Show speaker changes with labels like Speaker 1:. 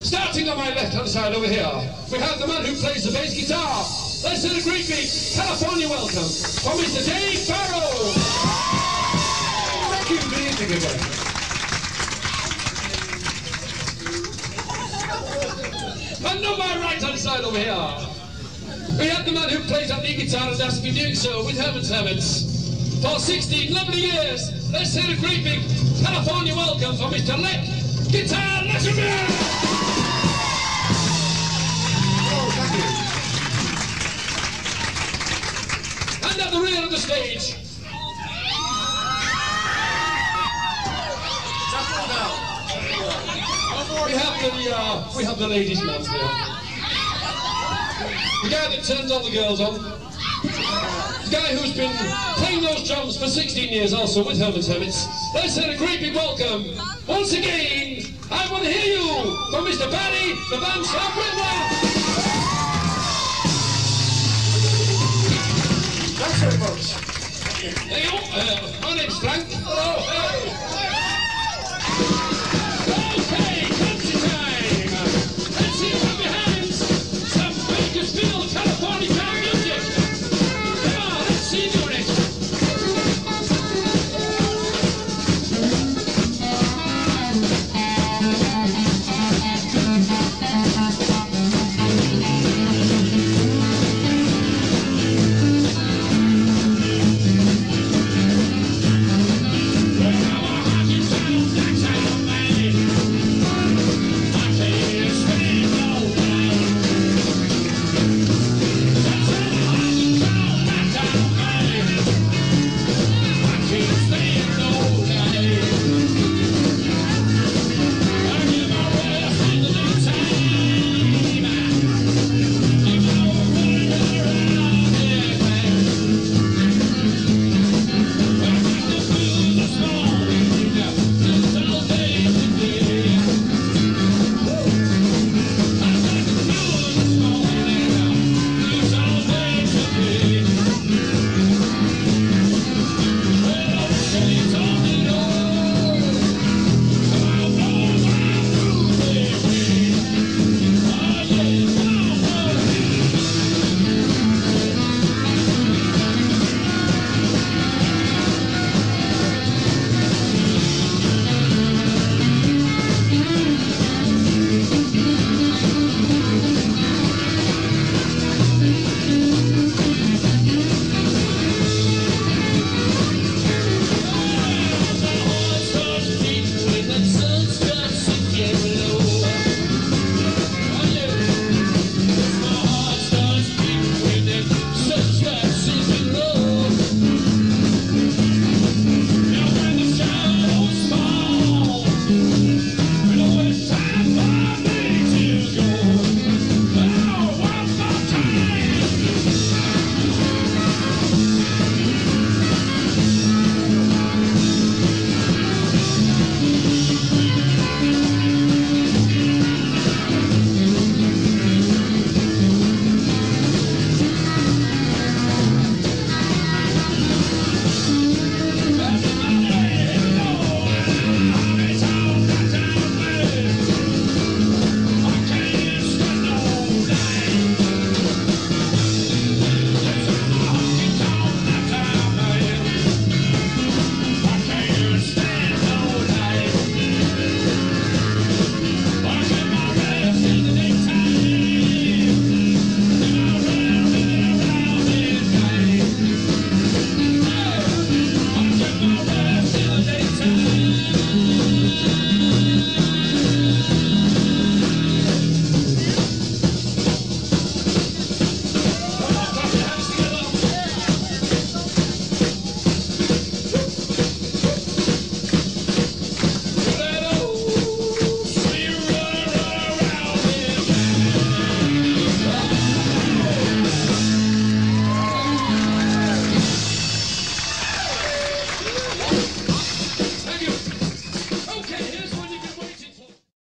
Speaker 1: Starting on my left-hand side over here, we have the man who plays the bass guitar. Let's do a great big California welcome for Mr. Dave Barrow. Thank you. Good evening. And on my right-hand side over here, we have the man who plays that lead guitar and has been doing so with Herman's Hermits for 16 lovely years. Let's say a great big California welcome for Mr. Lek Guitar Lasseter! And at the rear of the stage, we have the uh, we have the ladies' here. The guy that turns all the girls on. The guy who's been playing those drums for 16 years also with Herman's Hermits. Let's say a great big welcome. Once again, I want to hear you from Mr. Barry, the Van Star
Speaker 2: Whitwam. äh, Onyx,
Speaker 1: danke. Oh,